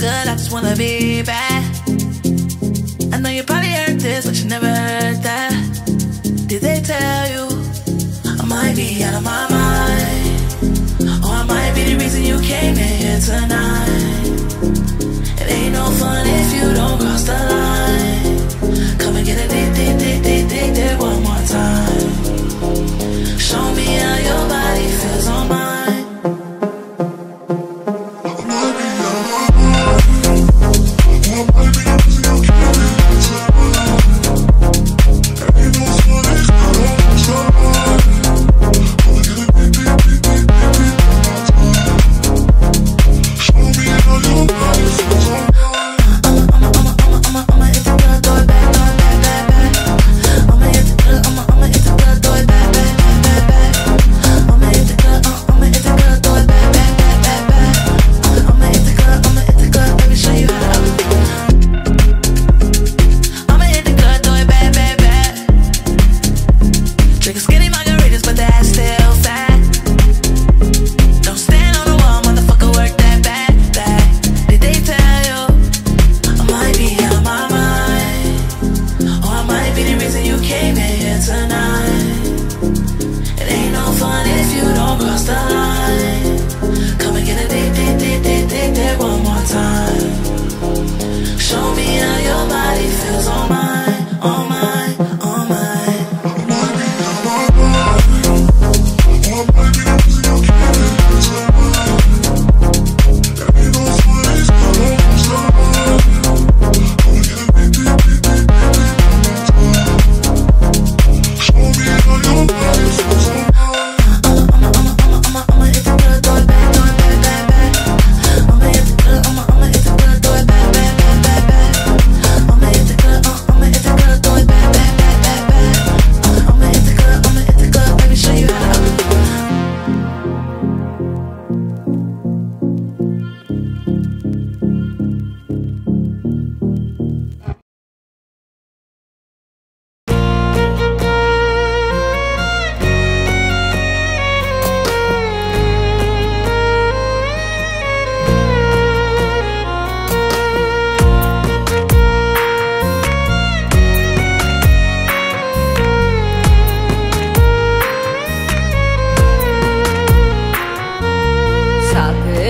good, I just wanna be bad. I know you probably heard this, but you never heard that. Did they tell you I might be out of my mind?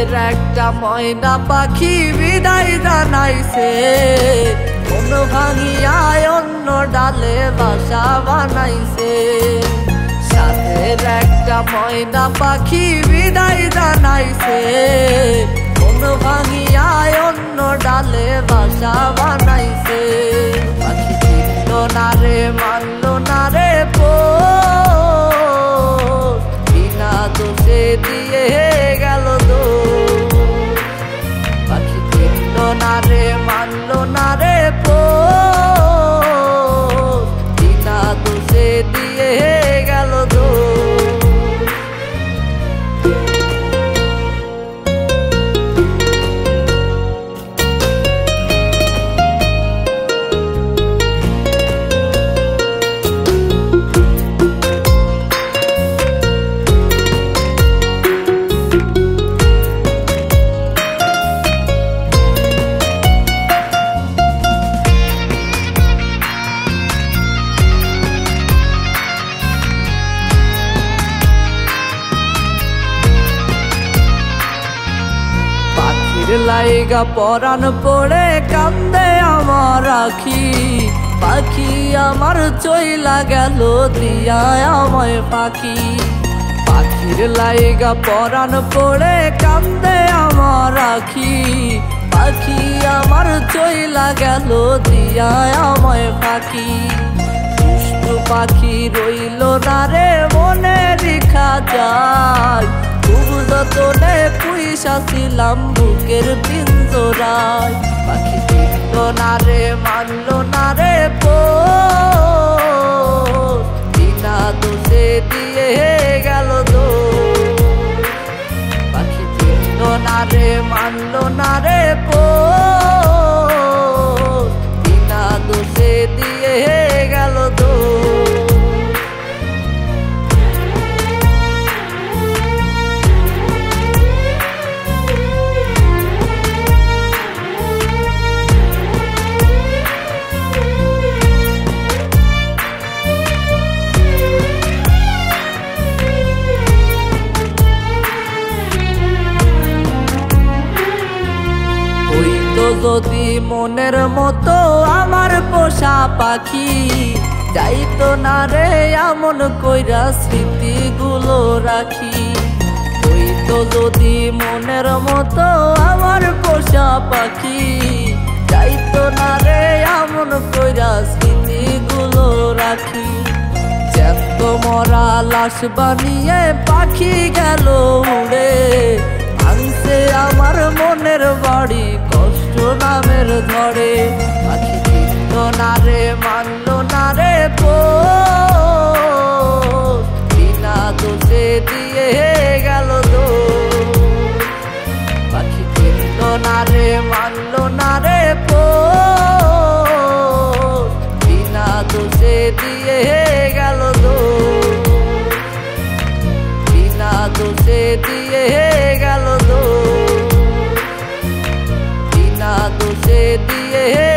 সাথের একটা ময়না পাখি বিদায় জানাইছে। কোন ভাঙিয়ায় অন্য ডালে বাসা বানাইছে। সাথের একটা ময়না পাখি বিদায় জানাইছে। কোন ভাঙিয়ায় অন্য ডালে বাসা বানাইছে। পাখি চিনল না রে মানল লাইগা পরাণ পড়ে কান্দে আমার আখি। পাখি আমার চইলা গেল দিয়া আমায় পাখি। পাখির লাইগা পরাণ পড়ে কান্দে আমার আখি। পাখি আমার চইলা গেল দিয়া আমায় পাখি। পাখি রইল না রে, মনে রেখা যায়। খুব যতনে পুইসা ছিলাম বুকের পিঞ্জরায়। পাখি চিনল না রে মানল না রে যদি মনের মতো আমার পোষা পাখি, যাইতো না রে এমন কইরা স্মৃতিগুলো রাখি। তুই তো যদি মনের মতো আমার পোষা পাখি, যাইতো না রে এমন কইরা স্মৃতিগুলো রাখি। জ্যান্ত মরা লাশ বানিয়ে পাখি গেল উড়ে, ভাঙছে আমার মনের বাড়ি, কষ্ট নামের ধরে পাখি চিন্ত না রে মানল দিয়ে